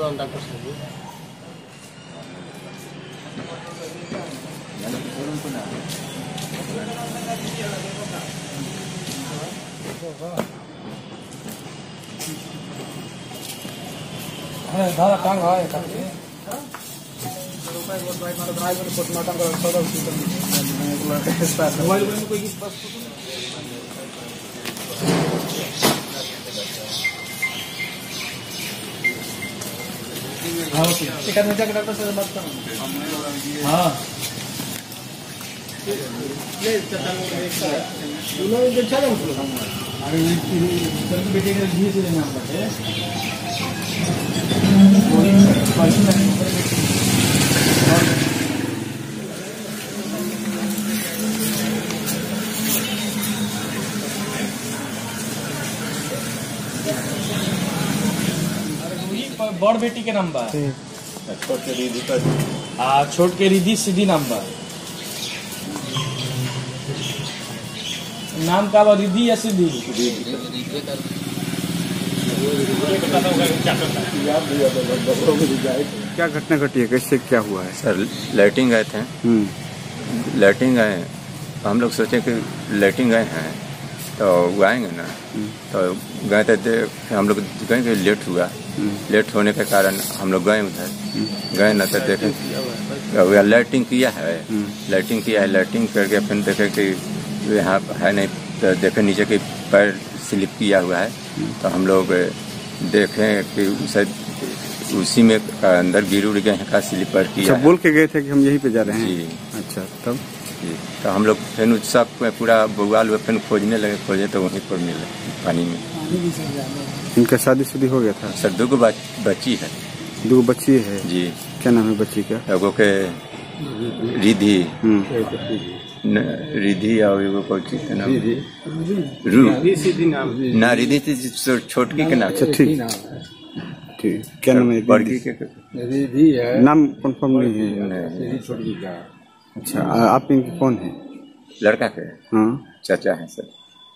बा डॉक्टर साहब दादा टांग है काफ़ी मोबाइल में कोई हाँ ओके। एक आदमी जाके डॉक्टर से बात करूँ। हाँ। अरे बेटे के लिए से लेना पड़े बड़ बेटी के नाम बा आ छोट के रिधि सीधी नाम बा नाम का बा रिधि या सीधी? क्या घटना घटी है? कैसे क्या हुआ है? सर लाइटिंग गए थे। हम्म। लाइटिंग गए तो हम लोग सोचे कि लाइटिंग गए हैं। तो वो आएँगे ना। तो गए थे हम लोग गए कि लेट हुआ। लेट होने के कारण हम लोग गए उधर। गए ना तो देखे। वो लाइटिंग किया है। लाइटिंग किया है लाइटिंग करके फिर देखे कि यहाँ है नहीं तो देखे नीचे कि पैर स्लिप किया हुआ है। तो हम लोग देखें कि उसे उसी में अंदर गिर उड़ गए हैं का स्लीपर अच्छा किया बोल के गए थे कि हम यहीं पे जा रहे हैं। जी। अच्छा तब? तो हम लोग फिर उस सब में पूरा बउआल हुए फिर खोजने लगे खोजे तो वहीं पर मिले पानी में। इनका शादी शुदी हो गया था? सर दो गो बच्ची है। दो बच्ची है? जी। क्या नाम है बच्ची का? एगो के रिधि। हम्म। रिधि और एगो कोई चीज़ के नाम रू। ना रिधि छोटकी के नाम। अच्छा ठीक। ठीक। क्या नाम है? बड़की के नाम कंफर्म नहीं है। नहीं, अच्छा आप इनके कौन है? लड़का के। हाँ। चाचा है सर।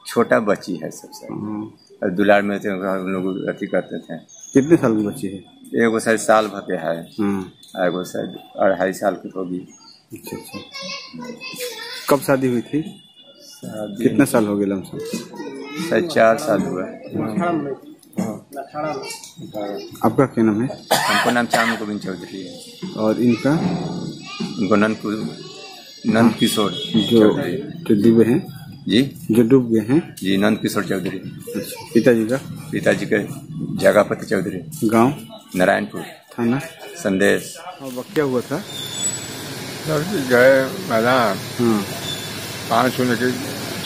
छोटा बच्ची है सब सर। हाँ। और दुलार में थे हम लोग अथी करते थे। कितने साल की बच्ची है? एगो शायद साल भर के है। हाँ। एगो शायद अढ़ाई साल की होगी। अच्छा अच्छा। कब शादी हुई थी? कितना साल हो गया लमसम? शायद चार साल हुआ। आपका क्या नाम है? हमको नाम चाँद गोविंद चौधरी है। और इनका? नंद नंद किशोर जो चौधरी। जो डूबे हैं? जी। जो डूब गए हैं? जी नंद किशोर चौधरी। पिताजी का? पिताजी के जगापति चौधरी। गाँव? नारायणपुर। थाना? संदेश। और क्या हुआ था? गए मैदान। हाँ। पानी छूने के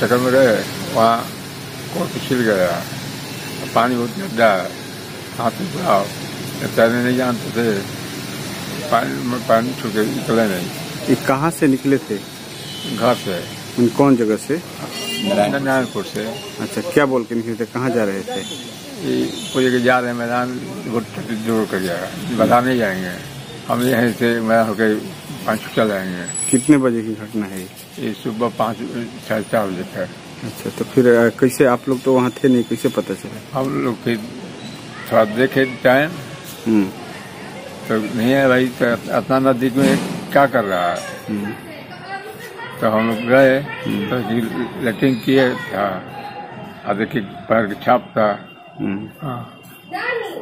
चक्कर में गए वहाँ कोट छिल गया। पानी बहुत गड्ढा हाथ में बुलाओ। तैरने नहीं जानते थे। पानी में पानी छू के निकले नहीं। ये कहाँ से निकले थे? घर से। उन कौन जगह से? नारायणपुर से। अच्छा क्या बोल के निकले थे? कहाँ जा रहे थे? ये पूरे के जा रहे मैदान दूर कर जाएगा बता नहीं जाएँगे। हम यहीं से मैदान होकर पाँच चल जाएँगे कितने बजे की घटना है ये? सुबह पाँच साढ़े चार बजे तक। अच्छा तो फिर कैसे आप लोग तो वहाँ थे नहीं कैसे पता चला? हम लोग फिर थोड़ा देखे टाइम। हम्म। तो नहीं है भाई तो अपना नज़दीक में क्या कर रहा है? तो हम लोग गए तो लेटिंग किए था। और देखिए पैर के छाप था। हम्म। हाँ।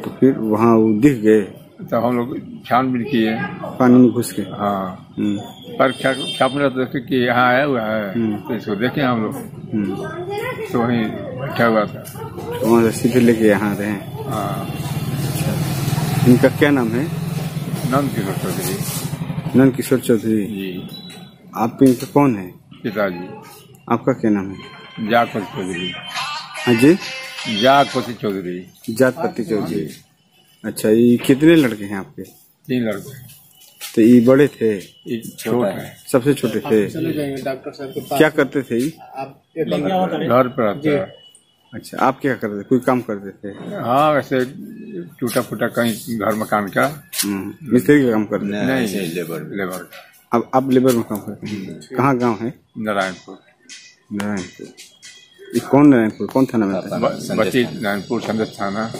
तो फिर वहाँ वो दिख गए। तो हम लोग छानबीन किए। पानी में घुस के। हाँ। हम्म, पैर छाप तो देखे कि यहाँ आया हुआ है। हम्म। तो इसको देखे हम लोग। हम्म। तो वहीं बैठा हुआ था। तो वहाँ से सीधे लेके यहाँ रहे हाँ। इनका क्या नाम है? नंद किशोर चौधरी। नंद किशोर चौधरी जी। आप इनके कौन है? पिताजी। आपका क्या नाम है? जागपति चौधरी। हाँ जी। जागपति चौधरी। जागपति चौधरी। अच्छा ये कितने लड़के हैं आपके? तीन लड़के। तो ये बड़े थे? छोटा है। सबसे छोटे थे। चले जाएँगे डॉक्टर साहब के पास। क्या करते थे? घर पर रहता है। अच्छा आप क्या करते कोई काम करते थे? हाँ वैसे टूटा फूटा कहीं घर मकान का। हम्म, मिस्त्री का काम करते नहीं, नहीं लेबर लेबर का। अब आप लेबर में काम करते हैं कहाँ गाँव है? नारायणपुर। नारायणपुर। ये कौन नारायणपुर? कौन थाना में आता ब- बच्ची नारायणपुर संदेश थाना।